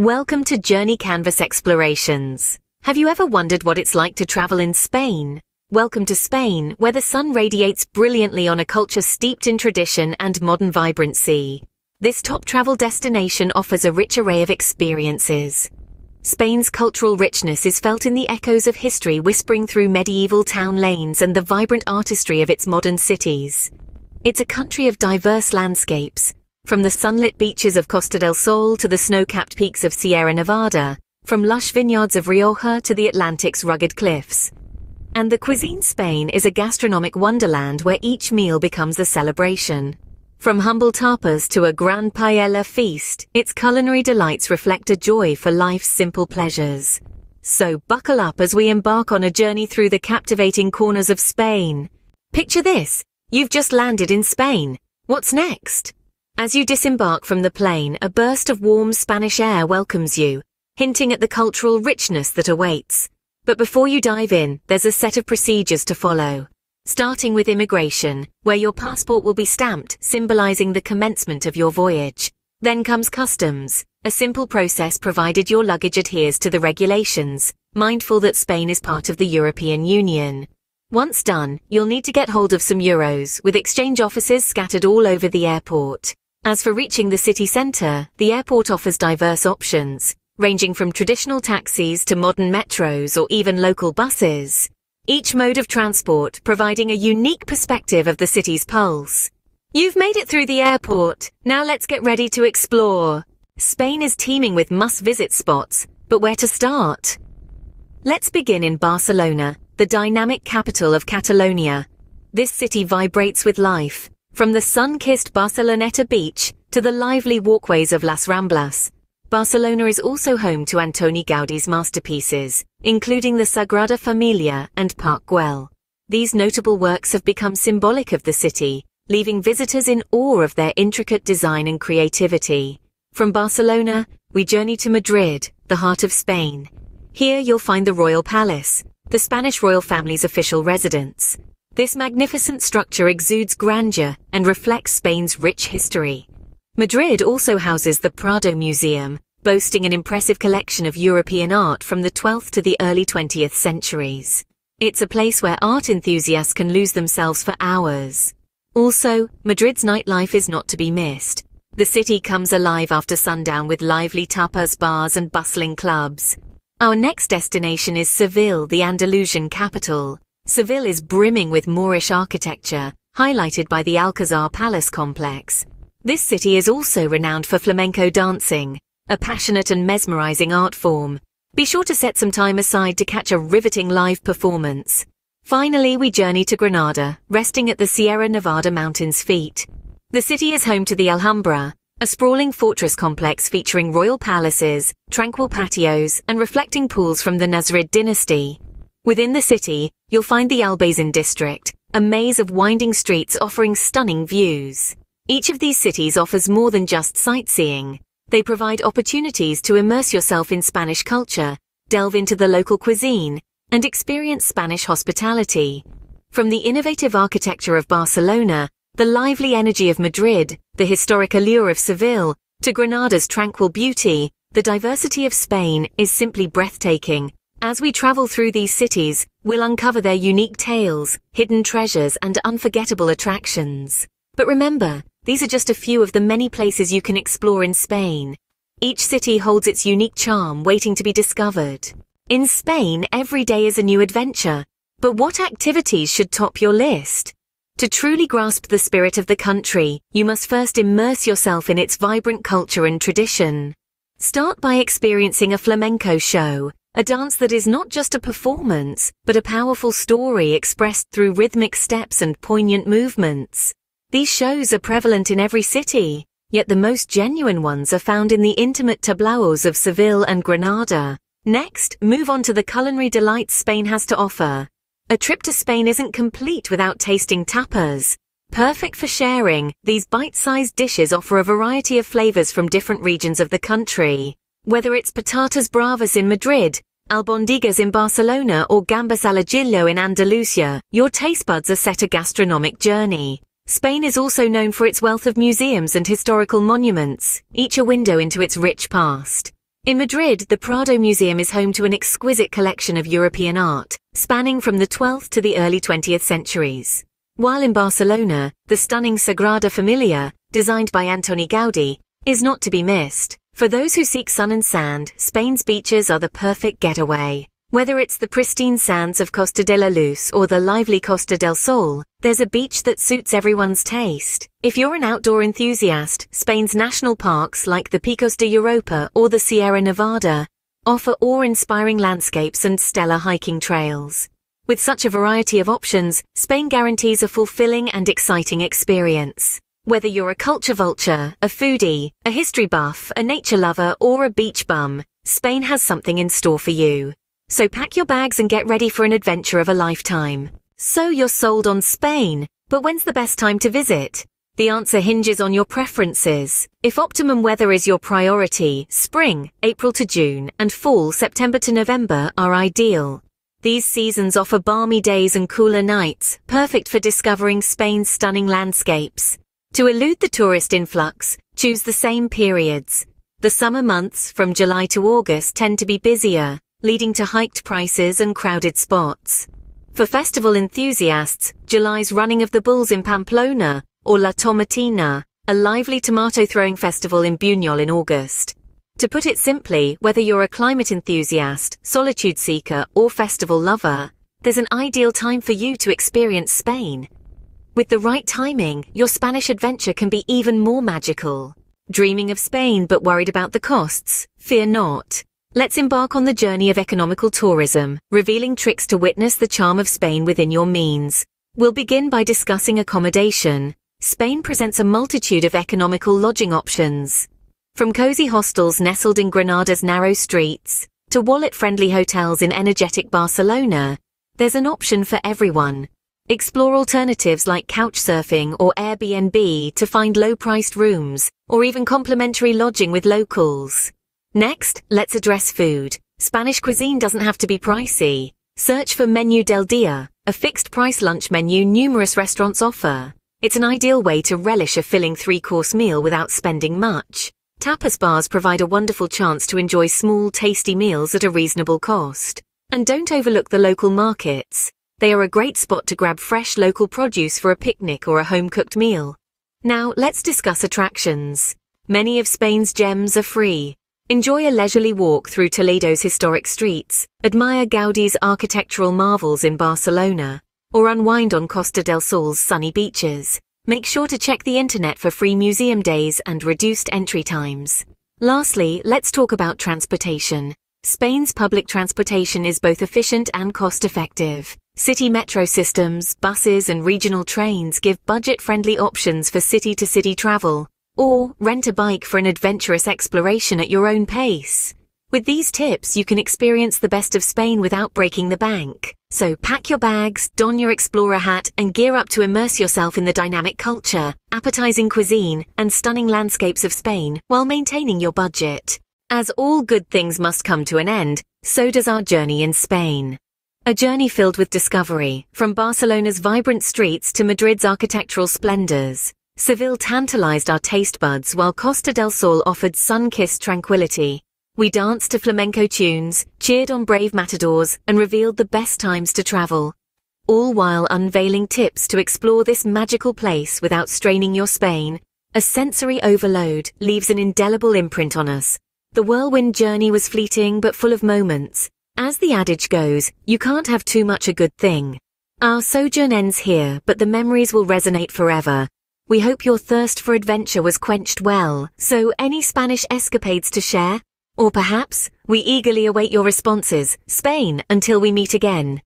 Welcome to Journey Canvas Explorations. Have you ever wondered what it's like to travel in Spain? Welcome to Spain, where the sun radiates brilliantly on a culture steeped in tradition and modern vibrancy. This top travel destination offers a rich array of experiences. Spain's cultural richness is felt in the echoes of history whispering through medieval town lanes and the vibrant artistry of its modern cities. It's a country of diverse landscapes, from the sunlit beaches of Costa del Sol to the snow-capped peaks of Sierra Nevada, from lush vineyards of Rioja to the Atlantic's rugged cliffs. And the Cuisine Spain is a gastronomic wonderland where each meal becomes a celebration. From humble tapas to a grand paella feast, its culinary delights reflect a joy for life's simple pleasures. So buckle up as we embark on a journey through the captivating corners of Spain. Picture this, you've just landed in Spain. What's next? As you disembark from the plane, a burst of warm Spanish air welcomes you, hinting at the cultural richness that awaits. But before you dive in, there's a set of procedures to follow. Starting with immigration, where your passport will be stamped, symbolizing the commencement of your voyage. Then comes customs, a simple process provided your luggage adheres to the regulations, mindful that Spain is part of the European Union. Once done, you'll need to get hold of some euros, with exchange offices scattered all over the airport. As for reaching the city centre, the airport offers diverse options, ranging from traditional taxis to modern metros or even local buses. Each mode of transport providing a unique perspective of the city's pulse. You've made it through the airport. Now let's get ready to explore. Spain is teeming with must-visit spots, but where to start? Let's begin in Barcelona, the dynamic capital of Catalonia. This city vibrates with life, from the sun-kissed Barceloneta beach to the lively walkways of Las Ramblas, Barcelona is also home to Antoni Gaudi's masterpieces, including the Sagrada Familia and Park Güell. These notable works have become symbolic of the city, leaving visitors in awe of their intricate design and creativity. From Barcelona, we journey to Madrid, the heart of Spain. Here you'll find the Royal Palace, the Spanish royal family's official residence, this magnificent structure exudes grandeur and reflects Spain's rich history. Madrid also houses the Prado Museum, boasting an impressive collection of European art from the 12th to the early 20th centuries. It's a place where art enthusiasts can lose themselves for hours. Also, Madrid's nightlife is not to be missed. The city comes alive after sundown with lively tapas bars and bustling clubs. Our next destination is Seville, the Andalusian capital. Seville is brimming with Moorish architecture, highlighted by the Alcazar Palace complex. This city is also renowned for flamenco dancing, a passionate and mesmerizing art form. Be sure to set some time aside to catch a riveting live performance. Finally, we journey to Granada, resting at the Sierra Nevada mountains' feet. The city is home to the Alhambra, a sprawling fortress complex featuring royal palaces, tranquil patios, and reflecting pools from the Nasrid dynasty. Within the city, you'll find the Albayzin district, a maze of winding streets offering stunning views. Each of these cities offers more than just sightseeing. They provide opportunities to immerse yourself in Spanish culture, delve into the local cuisine, and experience Spanish hospitality. From the innovative architecture of Barcelona, the lively energy of Madrid, the historic allure of Seville, to Granada's tranquil beauty, the diversity of Spain is simply breathtaking. As we travel through these cities, we'll uncover their unique tales, hidden treasures, and unforgettable attractions. But remember, these are just a few of the many places you can explore in Spain. Each city holds its unique charm waiting to be discovered. In Spain, every day is a new adventure. But what activities should top your list? To truly grasp the spirit of the country, you must first immerse yourself in its vibrant culture and tradition. Start by experiencing a flamenco show, a dance that is not just a performance, but a powerful story expressed through rhythmic steps and poignant movements. These shows are prevalent in every city, yet the most genuine ones are found in the intimate tablaos of Seville and Granada. Next, move on to the culinary delights Spain has to offer. A trip to Spain isn't complete without tasting tapas. Perfect for sharing, these bite-sized dishes offer a variety of flavors from different regions of the country. Whether it's patatas bravas in Madrid, albondigas in Barcelona or gambas al ajillo in Andalusia, your taste buds are set a gastronomic journey. Spain is also known for its wealth of museums and historical monuments, each a window into its rich past. In Madrid, the Prado Museum is home to an exquisite collection of European art, spanning from the 12th to the early 20th centuries. While in Barcelona, the stunning Sagrada Familia, designed by Antoni Gaudi, is not to be missed. For those who seek sun and sand, Spain's beaches are the perfect getaway. Whether it's the pristine sands of Costa de la Luz or the lively Costa del Sol, there's a beach that suits everyone's taste. If you're an outdoor enthusiast, Spain's national parks like the Picos de Europa or the Sierra Nevada offer awe-inspiring landscapes and stellar hiking trails. With such a variety of options, Spain guarantees a fulfilling and exciting experience. Whether you're a culture vulture, a foodie, a history buff, a nature lover, or a beach bum, Spain has something in store for you. So pack your bags and get ready for an adventure of a lifetime. So you're sold on Spain, but when's the best time to visit? The answer hinges on your preferences. If optimum weather is your priority, spring, April to June, and fall, September to November are ideal. These seasons offer balmy days and cooler nights, perfect for discovering Spain's stunning landscapes. To elude the tourist influx, choose the same periods. The summer months, from July to August, tend to be busier, leading to hiked prices and crowded spots. For festival enthusiasts, July's Running of the Bulls in Pamplona, or La Tomatina, a lively tomato-throwing festival in Buñol in August. To put it simply, whether you're a climate enthusiast, solitude seeker, or festival lover, there's an ideal time for you to experience Spain. With the right timing, your Spanish adventure can be even more magical. Dreaming of Spain but worried about the costs? Fear not. Let's embark on the journey of economical tourism, revealing tricks to witness the charm of Spain within your means. We'll begin by discussing accommodation. Spain presents a multitude of economical lodging options. From cozy hostels nestled in Granada's narrow streets, to wallet-friendly hotels in energetic Barcelona, there's an option for everyone. Explore alternatives like couchsurfing or Airbnb to find low-priced rooms, or even complimentary lodging with locals. Next, let's address food. Spanish cuisine doesn't have to be pricey. Search for Menu del Dia, a fixed price lunch menu numerous restaurants offer. It's an ideal way to relish a filling three-course meal without spending much. Tapas bars provide a wonderful chance to enjoy small, tasty meals at a reasonable cost. And don't overlook the local markets. They are a great spot to grab fresh local produce for a picnic or a home-cooked meal. Now, let's discuss attractions. Many of Spain's gems are free, Enjoy a leisurely walk through Toledo's historic streets, admire Gaudi's architectural marvels in Barcelona, or unwind on Costa del Sol's sunny beaches. Make sure to check the internet for free museum days and reduced entry times. Lastly, let's talk about transportation. Spain's public transportation is both efficient and cost-effective. City metro systems, buses and regional trains give budget-friendly options for city-to-city -city travel, or rent a bike for an adventurous exploration at your own pace. With these tips, you can experience the best of Spain without breaking the bank. So pack your bags, don your explorer hat, and gear up to immerse yourself in the dynamic culture, appetizing cuisine, and stunning landscapes of Spain while maintaining your budget. As all good things must come to an end, so does our journey in Spain. A journey filled with discovery, from Barcelona's vibrant streets to Madrid's architectural splendors. Seville tantalized our taste buds while Costa del Sol offered sun-kissed tranquility. We danced to flamenco tunes, cheered on brave matadors, and revealed the best times to travel. All while unveiling tips to explore this magical place without straining your Spain. A sensory overload leaves an indelible imprint on us. The whirlwind journey was fleeting but full of moments. As the adage goes, you can't have too much a good thing. Our sojourn ends here, but the memories will resonate forever. We hope your thirst for adventure was quenched well, so any Spanish escapades to share? Or perhaps, we eagerly await your responses, Spain, until we meet again.